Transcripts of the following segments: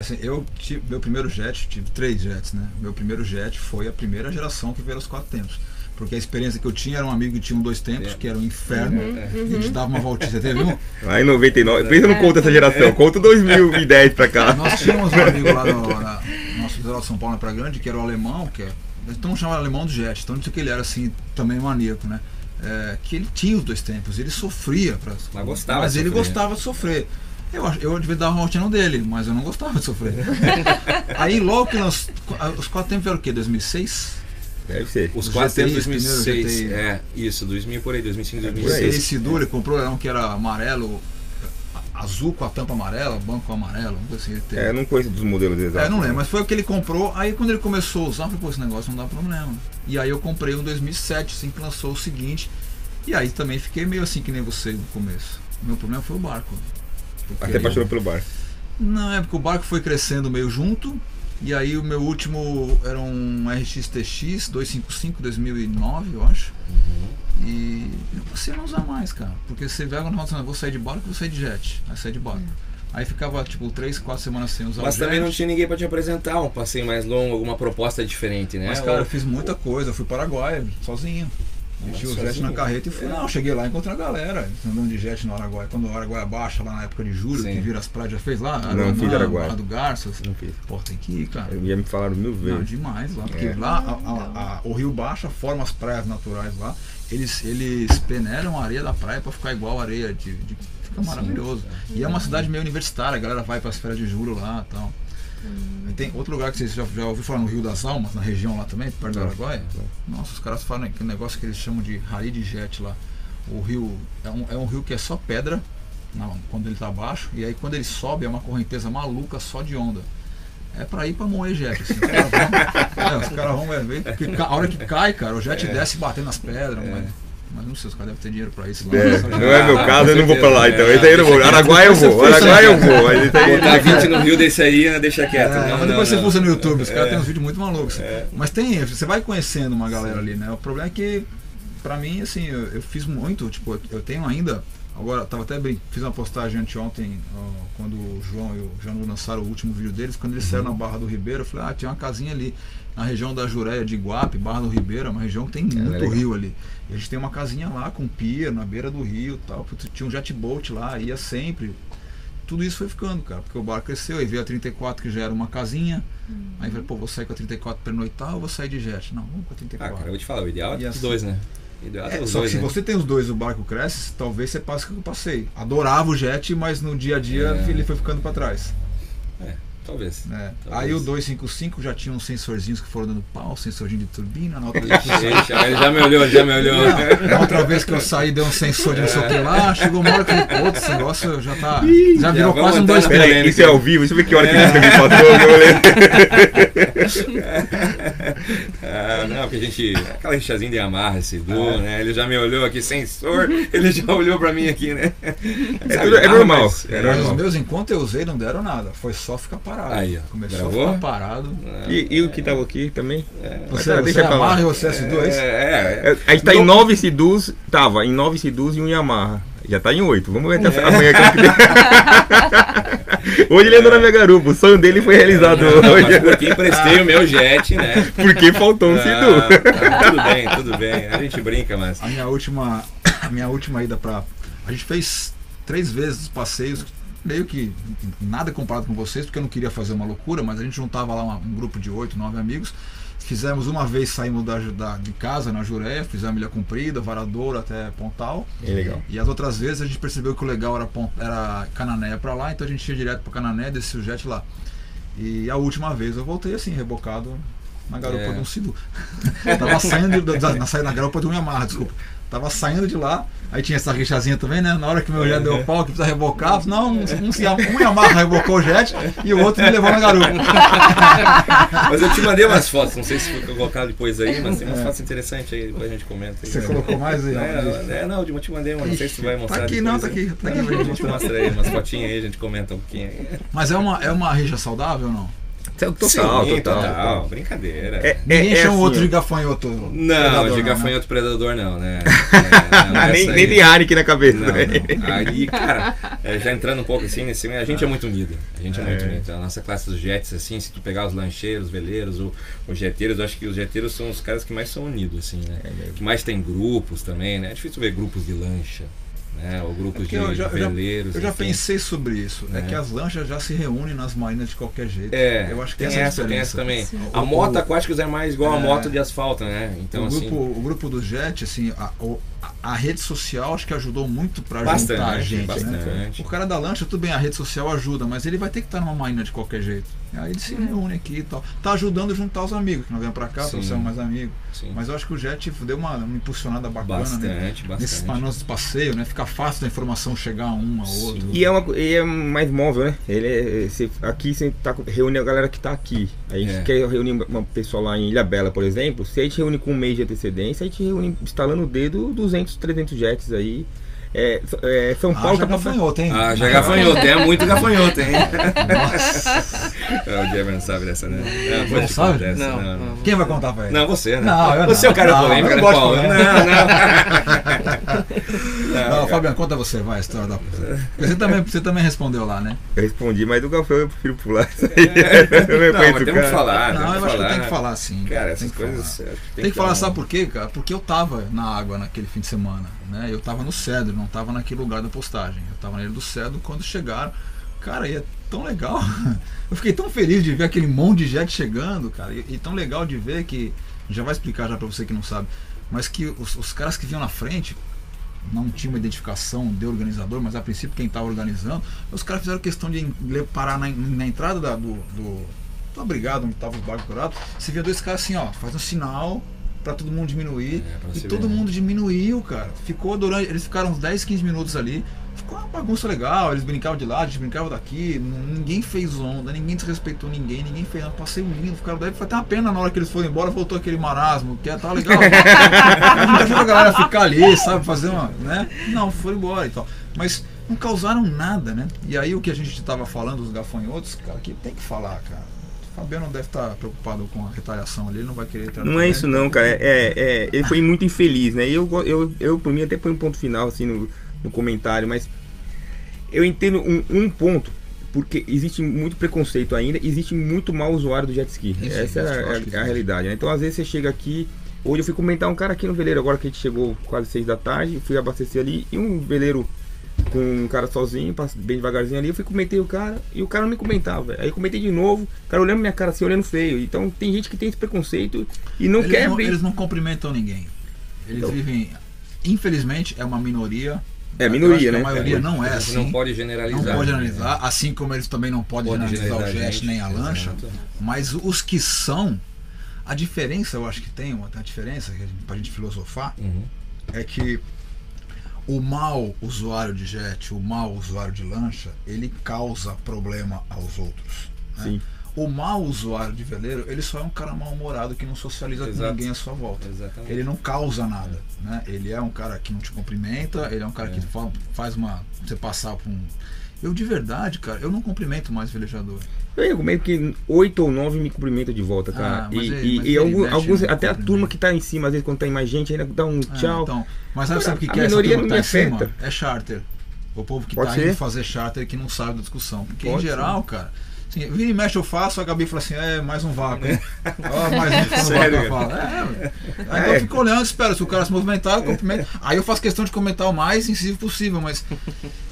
Assim, eu tive meu primeiro jet, tive três jets, né? Meu primeiro jet foi a primeira geração que veio aos quatro tempos. Porque a experiência que eu tinha era um amigo que tinha um dois tempos, É. que era um inferno. Uhum, E a gente dava uma voltinha. Você teve um? Lá em 99. Por isso eu não conto essa geração, conto 2010 pra cá. Nós tínhamos um amigo lá no, na nosso Federal São Paulo, na Praia Grande, que era o alemão, que é. Então chamava alemão do jet. Então disse que ele era assim, também maníaco, né? É, que ele tinha os dois tempos, ele sofria. Pra, Mas gostava Mas ele sofrer. gostava de sofrer. Eu, eu devia dar uma voltinha no dele, mas eu não gostava de sofrer. Aí logo que nós. Os quatro tempos eram o quê? 2006? Deve ser. Os Os quatro tempos GTIs, 2006. primeiro GTI. É, isso, 2000 por aí, 2005, por aí. 2006. Esse Sidu, ele comprou era um que era amarelo, azul com a tampa amarela, banco amarelo, não sei assim. ele teve. É, não conheço dos modelos exatos. É, não lembro, mas foi o que ele comprou. Aí quando ele começou a usar, eu falei, pô, esse negócio não dá problema. E aí eu comprei um 2007, assim que lançou o seguinte. E aí também fiquei meio assim que nem você no começo. Meu problema foi o barco. Até apaixonou pelo bar. Não, é porque o barco foi crescendo meio junto. E aí o meu último era um RX-TX 255 2009, eu acho. Uhum. E eu passei a não usar mais, cara. Porque você vê agora, eu vou sair de barco, vou sair de jet. Aí sair de barco. Aí ficava tipo 3, 4 semanas sem usar Mas o também jet. não tinha ninguém pra te apresentar um passeio mais longo, alguma proposta diferente, né? Mas, cara, eu fiz muita coisa. Eu fui para Araguaia, sozinho. Meti o jet na carreta e fui. É. Não, eu cheguei lá e encontrei a galera andando de jet no Araguaia. Quando o Araguaia baixa, lá na época de julho, Sim. que vira as praias, já fez lá? Não, fiz Araguaia. Do Garças. Não fiz. Pô, tem que ir, cara. Já me falaram mil Não, vezes. demais lá. Porque É. lá a- a- a- o rio baixa, forma as praias naturais lá. Eles, eles peneiram a areia da praia pra ficar igual a areia de. de- fica maravilhoso. E é uma cidade meio universitária, a galera vai para as férias de julho lá e tal. E Tem outro lugar que vocês já, já ouviram falar no Rio das Almas, na região lá também, perto do Não, Araguaia? Nossa, os caras falam que negócio que eles chamam de rally de jet lá. O rio é um, é um rio que é só pedra na- quando ele tá abaixo, e aí quando ele sobe é uma correnteza maluca só de onda. É pra ir pra moer jet. Assim. Os caras vão, é, os caras vão é, ver, porque a hora que cai, cara, o jet desce batendo nas pedras, mas, mas não sei, os caras devem ter dinheiro pra isso lá. É, não é meu caso, eu não vou pra lá então. É, Esse aí eu não vou. Araguaia eu vou. Araguaia eu vou. Mas esse aí. Botar 20 no rio desse aí, né, deixa quieto. É, não, mas não, depois você não. fuça no YouTube, os caras É. têm uns vídeos muito malucos. Mas tem, você vai conhecendo uma galera ali, né? O problema é que, pra mim, assim, eu, eu fiz muito, tipo, eu- tenho ainda. Agora, tava até bem, fiz uma postagem anteontem, ó, quando o João e o Janu lançaram o último vídeo deles, quando eles saíram na Barra do Ribeiro, eu falei, ah, tinha uma casinha ali, na região da Jureia de Iguape, Barra do Ribeiro, é uma região que tem muito legal. rio ali. E a gente tem uma casinha lá com pia, na beira do rio e tal. Tinha um jet boat lá, ia sempre tudo isso foi ficando, cara, porque o bar cresceu, aí veio a 34 que já era uma casinha. Aí eu falei, pô, vou sair com a 34 pra noitar ou vou sair de jet? Não, vamos com a Ah, 34. cara, eu vou te falar, o ideal é E assim- dois, né? É É, só que dois, se né? você tem os dois e o barco cresce, talvez você passe o que eu passei. Adorava o jet, mas no dia a dia É. ele foi ficando pra trás. É, talvez. né? Talvez. Aí o 255 já tinha uns sensorzinhos que foram dando pau, sensorzinho de turbina. Na outra, vez, Ixi, aí ele já me olhou, já me olhou. Não, na outra vez que eu saí, deu um sensor de não sei o que lá. Chegou uma hora que eu falei, pô, esse negócio já tá. Já virou vamos quase um dois na Pera aí, polêmica. isso é ao vivo? Deixa eu ver que hora que isso me passou. meu. Ah, não, porque a gente. Aquela rixazinha de amarra esse Du, né? Ele já me olhou aqui, sensor, ele já olhou pra mim aqui, né? É tudo- é normal, é Mas normal. os meus, enquanto eu usei, não deram nada. Foi só ficar parado. Aí, ó. Começou Gravou? a ficar parado. E, e o que tava aqui também? Você, Mas você deixa pra lá. amarra e você S2? É, é, É, A gente tá em 9 Sidus, tava em 9 Sidus e um Yamaha. Já tá em 8. Vamos ver até amanhã que. Hoje ele andou na minha garupa. O sonho dele foi realizado Não, mas hoje. porque emprestei o meu jet, né? Porque faltou um Sidu. Ah, tudo bem, tudo bem. A gente brinca, mas. A minha última, a minha última ida pra. A gente fez três vezes os passeios, meio que nada comparado com vocês, porque eu não queria fazer uma loucura, mas a gente juntava lá uma- um grupo de oito, nove amigos. Fizemos uma vez, saímos da, da- de casa na Jureia, fizemos Ilha Comprida, Varadouro até Pontal. É legal. E as outras vezes a gente percebeu que o legal era, era Cananéia pra lá, então a gente ia direto pra Canané, descia o jet lá. E a última vez eu voltei assim, rebocado na garupa É. de um Sidu. Tava saindo de- da, na, saída na garupa de um Yamaha, desculpa. Tava saindo de lá, aí tinha essa rixazinha também, né? Na hora que meu jet deu pau, que precisa rebocar, não, um, um, um Yamaha rebocou o jet e o outro me levou na garupa. Mas eu te mandei umas fotos, não sei se foi colocado depois aí, mas tem umas fotos interessantes aí, depois a gente comenta. aí. Você colocou mais aí? ó. É, é, não, eu te mandei uma, não sei se tu vai mostrar. Tá aqui, não, depois tá aqui, tá aqui Não, a gente mostra aí, umas fotinhas aí, a gente comenta um pouquinho aí. Mas é uma, é uma rixa saudável ou não? Total, Sim, total. total. Brincadeira. É, Ninguém é, é chama assim, outro de gafanhoto. Não, predador, de né? gafanhoto predador não, né? É, não, nem, nem de Heineken na cabeça. Não, né? não. Aí, cara, é, já entrando um pouco assim nesse a gente é muito unido. A gente é, muito É. unido. A nossa classe dos jets, assim, se tu pegar os lancheiros, veleiros, o- os jeteiros, eu acho que os jeteiros são os caras que mais são unidos, assim, né? É Que mais tem grupos também, né? É difícil ver grupos de lancha, né? Ou grupos Porque de, eu já, de eu já- veleiros. eu já pensei sobre isso. É. É. que as lanchas já se reúnem nas marinas de qualquer jeito. É, eu acho que tem essa, é a essa, tem essa também. Sim. A O- moto aquáticos é mais igual a É. moto de asfalto, né? Então, o, assim. grupo, o grupo do Jet, assim, a, o- a- a rede social acho que ajudou muito pra Bastante, juntar a gente, né? bastante. O cara da lancha, tudo bem, a rede social ajuda, mas ele vai ter que estar numa marina de qualquer jeito. Aí ele se reúne aqui e tal. Tá ajudando a juntar os amigos, que nós vemos pra cá, Sim. trouxemos mais amigos. Sim. Mas eu acho que o Jet deu uma, uma impulsionada bacana, né? Bastante, Nesses bastante. nossos passeios, né? Fica fácil da informação chegar a um a outro. E é, uma, e é mais móvel, né? Ele é, você- aqui você tá, reúne a galera que tá aqui. A gente É. quer reunir uma pessoa lá em Ilha Bela, por exemplo. Se a gente reúne com um mês de antecedência, a gente reúne instalando o dedo 200, 300 jets aí. É, é, São Ah, Paulo já tá com- gafanhoto, hein? Ah, já gafanhoto, é muito gafanhoto, hein? É, o Jefferson sabe dessa, né? Não, pode sabe? contar dessa, Não, não, não. Quem vai contar pra ele? Não, você, né? Não, eu Você é o não. cara Não, polêmico, eu né, Paulo? Não, não. Não, cara. Fabiano, conta você, vai, a história da. Você também, você também respondeu lá, né? Eu respondi, mas do Galfão eu prefiro pular isso aí. Eu Não, mas temos que falar, não, eu acho que tem que falar sim. Cara, tem essas que coisas. Tem que falar, sabe por quê, cara? Porque eu tava na água naquele fim de semana, né? Eu tava no Cedro, não tava naquele lugar da postagem. Eu tava na Ilha do Cedro quando chegaram. Cara, e é tão legal. Eu fiquei tão feliz de ver aquele monte de jet chegando, cara. E, e tão legal de ver que. Já vai explicar já pra você que não sabe. Mas que os, os caras que vinham na frente não tinha uma identificação de organizador, mas a princípio quem estava organizando, os caras fizeram questão de parar na, na entrada da- do, do, do abrigado onde estavam os barcos dourados. Você via dois caras assim, ó, faz um sinal para todo mundo diminuir. É, e todo ver, mundo diminuiu, cara. Ficou durante. Eles ficaram uns 10, 15 minutos ali. Ficou uma bagunça legal, eles brincavam de lá, a gente brincava daqui, ninguém fez onda, ninguém desrespeitou ninguém, ninguém fez nada, passei lindo, ficaram daí, foi até uma pena na hora que eles foram embora, voltou aquele marasmo, que tá legal. a gente achou a galera ficar ali, sabe, fazer uma, né? Não, foram embora e tal. Mas não causaram nada, né? E aí o que a gente estava falando dos gafanhotos, cara, que tem que falar, cara. O Fabiano deve estar preocupado com a retaliação ali, ele não vai querer entrar Não é isso não, cara. É, é- ele foi muito infeliz, né? E eu, eu, eu por mim, até põe um ponto final assim no, no comentário, mas eu entendo um, um ponto, porque existe muito preconceito ainda, existe muito mau usuário do jet ski. Existe, Essa é a, é a realidade, né? Então às vezes você chega aqui, hoje eu fui comentar um cara aqui no veleiro, agora que a gente chegou quase seis da tarde, fui abastecer ali, e um veleiro com um cara sozinho, bem devagarzinho ali, eu fui comentei o cara, e o cara não me comentava. Aí eu comentei de novo, o cara olhando minha cara assim, olhando feio. Então tem gente que tem esse preconceito e não eles, quer não, abrir. eles não cumprimentam ninguém. Eles Então. vivem. Infelizmente, é uma minoria. É, minoria, né? A maioria É, não é assim. não pode generalizar. Não pode né? analisar, assim como eles também não podem Pode generalizar o generalizar jet gente, nem a lancha. exato. Mas os que são, a diferença, eu acho que tem uma a diferença que a gente filosofar, Uhum. é que o mau usuário de jet, o mau usuário de lancha, ele causa problema aos outros. né? Sim. O mau usuário de veleiro, ele só é um cara mal-humorado que não socializa com Exato. ninguém à sua volta. Exatamente. Ele não causa nada, né? Ele é um cara que não te cumprimenta, ele é um cara que fa- faz uma. você passar por um. Eu de verdade, cara, eu não cumprimento mais velejador. Eu recomendo que oito ou nove me cumprimentam de volta, cara. Ah, e ele- e- e alguns, no até a turma que tá em cima, às vezes quando tem mais gente, ainda dá um Ah, tchau. então, mas sabe, sabe o que, que é essa turma que não tá em cima? afeta. É charter. O povo que Pode tá indo ser. fazer charter que não sabe da discussão. Porque em Pode geral, cara, assim, vira e mexe eu faço, a Gabi fala assim, é mais um vácuo. Ó, mais um quando o Sério, vácuo fala. É, ué. aí É. eu fico olhando, espero, se o cara se movimentar, eu cumprimento. Aí eu faço questão de comentar o mais incisivo possível, mas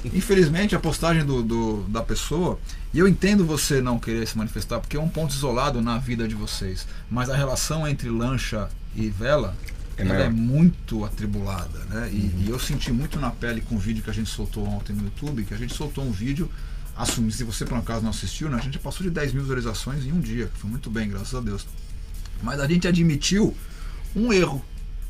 infelizmente a postagem do, do- da pessoa, e eu entendo você não querer se manifestar, porque é um ponto isolado na vida de vocês, mas a relação entre lancha e vela É ela é muito atribulada, né? E, e eu senti muito na pele com o vídeo que a gente soltou ontem no YouTube, que a gente soltou um vídeo, assumi, se você por um acaso não assistiu, né? A gente passou de 10 mil visualizações em um dia, foi muito bem, graças a Deus. Mas a gente admitiu um erro,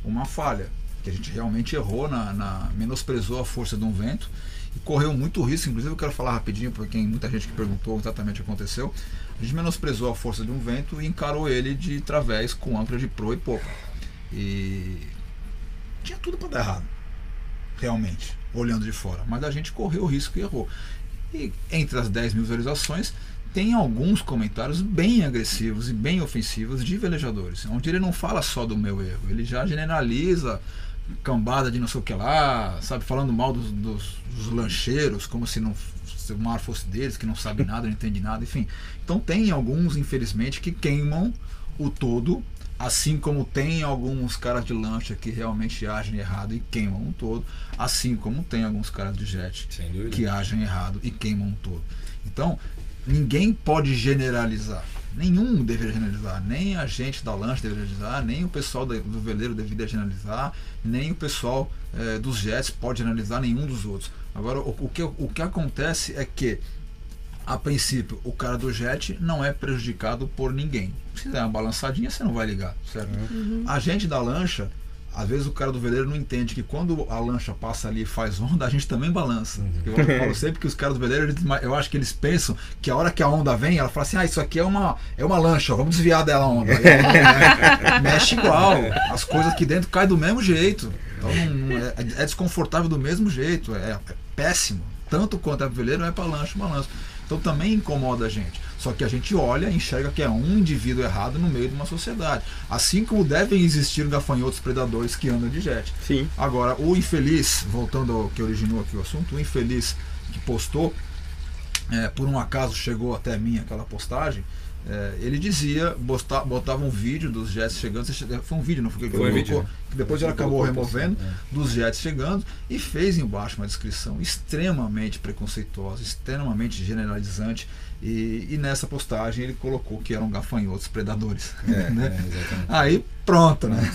uma falha, que a gente realmente errou, na, na- menosprezou a força de um vento e correu muito risco. Inclusive, eu quero falar rapidinho, porque tem muita gente que perguntou exatamente o que aconteceu. A gente menosprezou a força de um vento e encarou ele de través com âncora de proa e popa. E tinha tudo para dar errado, realmente, olhando de fora. Mas a gente correu o risco e errou. E entre as 10 mil visualizações, tem alguns comentários bem agressivos e bem ofensivos de velejadores, onde ele não fala só do meu erro, ele já generaliza cambada de não sei o que lá, sabe, falando mal dos, dos, dos lancheiros, como se não se o mar fosse deles, que não sabe nada, não entende nada, enfim. Então tem alguns, infelizmente, que queimam o todo, assim como tem alguns caras de lancha que realmente agem errado e queimam o todo, assim como tem alguns caras de jet que agem errado e queimam o todo. Então, ninguém pode generalizar. Nenhum deveria generalizar, nem a gente da lancha deveria generalizar, nem o pessoal do veleiro deveria generalizar, nem o pessoal eh, dos jets pode generalizar nenhum dos outros. Agora, o, o que, o que acontece é que, a princípio, o cara do jet não é prejudicado por ninguém. Se der uma balançadinha, você não vai ligar, certo? A gente da lancha, às vezes o cara do veleiro não entende que quando a lancha passa ali e faz onda, a gente também balança. Eu falo sempre que os caras do veleiro, eles- eu acho que eles pensam que a hora que a onda vem, ela fala assim, ah, isso aqui é uma, é uma lancha, vamos desviar dela a onda. A onda né, mexe igual, as coisas aqui dentro caem do mesmo jeito. Então não- não é, é desconfortável do mesmo jeito, é, é péssimo. Tanto quanto é veleiro, é para lancha o balanço. Então também incomoda a gente. Só que a gente olha e enxerga que é um indivíduo errado no meio de uma sociedade. Assim como devem existir gafanhotos predadores que andam de jet. Sim. Agora, o infeliz, voltando ao que originou aqui o assunto, o infeliz que postou, é, por um acaso chegou até mim aquela postagem, é, ele dizia, bosta- botava um vídeo dos jets chegando, foi um vídeo, não foi que ele Foi colocou, vídeo. que depois ele acabou removendo, é. dos jets chegando e fez embaixo uma descrição extremamente preconceituosa, extremamente generalizante. E, e nessa postagem ele colocou que eram gafanhotos predadores. É, né? é. Aí pronto, né?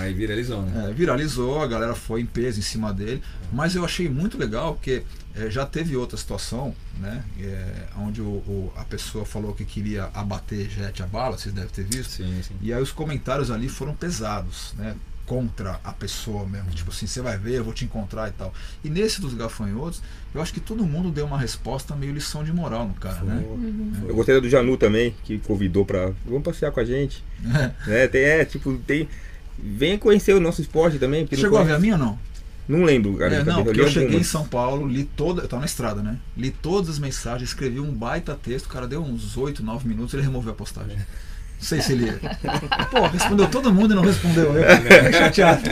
Aí viralizou, né? É, viralizou, a galera foi em peso em cima dele, mas eu achei muito legal porque é, já teve outra situação, né? É, onde o, o- a pessoa falou que queria abater jet a bala, vocês devem ter visto. Sim, sim. E aí os comentários ali foram pesados, né? Contra a pessoa mesmo. Tipo assim, você vai ver, eu vou te encontrar e tal. E nesse dos gafanhotos, eu acho que todo mundo deu uma resposta meio lição de moral no cara, né? Eu gostei da do Janu também, que convidou pra. Vamos passear com a gente. né? Tem, é, tipo, tem. Venha conhecer o nosso esporte também. porque não Chegou a ver a minha ou não? Não lembro, cara. É, não, li eu cheguei em. São Paulo, li toda. Eu tava na estrada, né? Li todas as mensagens, escrevi um baita texto, o cara deu uns 8, 9 minutos ele removeu a postagem. Não sei se ele. Pô, respondeu todo mundo e não respondeu. Eu fiquei chateado.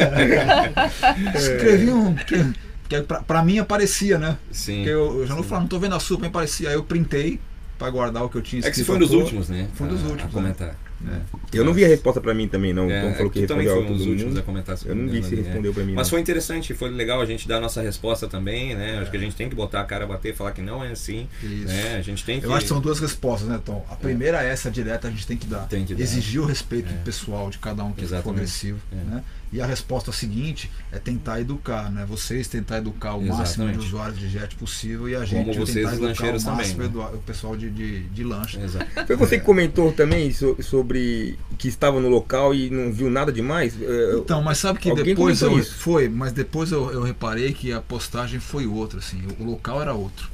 Escrevi um. Que, que pra, pra mim aparecia, né? Sim. Porque eu, eu já não falava, não tô vendo a sua, mas parecia. Aí eu printei pra guardar o que eu tinha É que escrito. você foi um dos últimos, né? Foi um dos últimos, A né? Comentar. Eu não vi a resposta pra mim também, não. É, então falou que tu também respondeu foi um dos todo últimos mundo. a comentar. Eu não vi se né? respondeu pra mim. Mas não. foi interessante, foi legal a gente dar a nossa resposta também, né? Acho que a gente tem que botar a cara a bater, falar que não é assim, Isso. né? A gente tem que... Eu acho que são duas respostas, né, Tom? A primeira é essa direta, a gente tem que dar. Tem que dar. Exigir o respeito pessoal de cada um que for Exatamente. agressivo. É. Né? E a resposta seguinte é tentar educar, né? Vocês tentar educar o máximo de Exatamente. usuários de jet possível e a gente Como vocês, tentar os educar lancheiros o também, máximo né? edu- o pessoal de, de, de lancha. Exato. Foi você que comentou também so- sobre que estava no local e não viu nada demais? É, Então, mas sabe que Alguém depois eu, isso. foi, mas depois eu, eu reparei que a postagem foi outra, assim, o local era outro.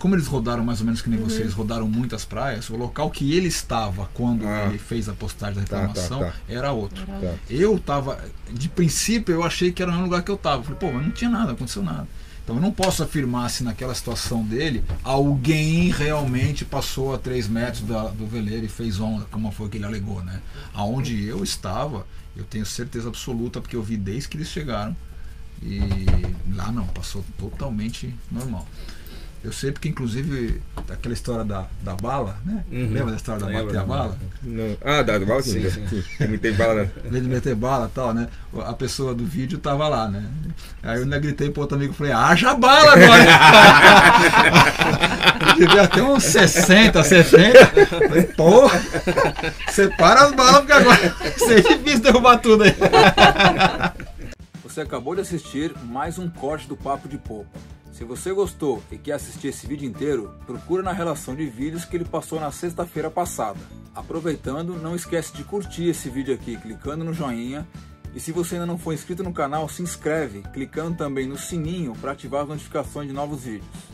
Como eles rodaram mais ou menos que nem vocês, rodaram muitas praias, o local que ele estava quando Ah. ele fez a postagem da Tá, tá, reclamação tá. era outro. Tá. Eu tava, de princípio eu achei que era o mesmo lugar que eu tava. Falei, pô, mas não tinha nada, não aconteceu nada. Então eu não posso afirmar se naquela situação dele alguém realmente passou a 3 metros da- do veleiro e fez onda, como foi que ele alegou, né? Aonde eu estava, eu tenho certeza absoluta, porque eu vi desde que eles chegaram. E lá não, passou totalmente normal. Eu sei porque, inclusive, aquela história da, da bala, né? Uhum. Lembra da história da Lembro bater a bala? bala. Não. Ah, da bala sim. Sim, né? sim. muita bala na- Em vez de meter bala e tal, né? A pessoa do vídeo tava lá, né? Aí eu ainda gritei pro outro amigo, falei, haja bala agora! Devia ter uns 60, 70. Falei, pô, separa as balas, porque agora vai ser difícil derrubar tudo aí. Você acabou de assistir mais um corte do Papo de Popa. Se você gostou e quer assistir esse vídeo inteiro, procura na relação de vídeos que ele passou na sexta-feira passada. Aproveitando, não esquece de curtir esse vídeo aqui clicando no joinha e se você ainda não for inscrito no canal, se inscreve, clicando também no sininho para ativar as notificações de novos vídeos.